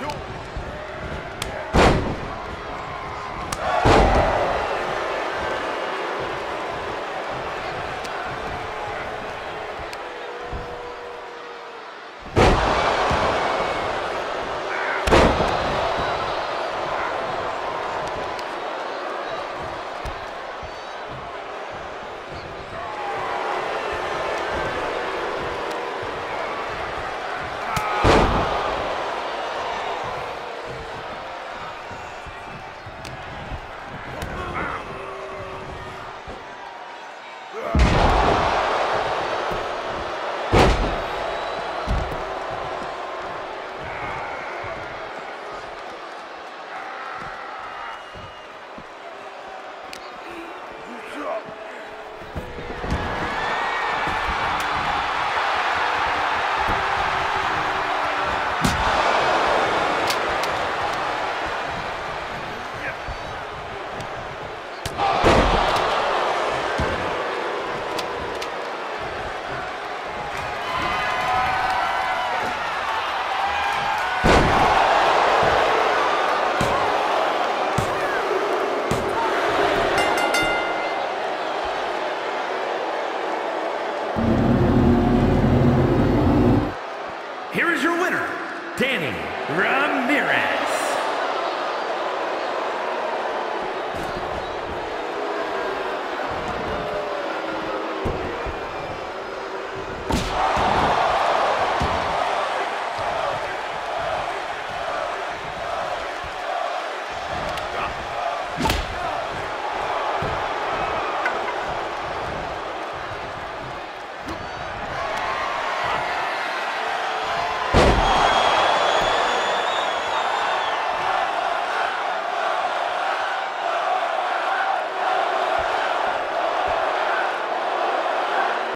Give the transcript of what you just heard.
呦 Here is your winner, Danny Ramirez.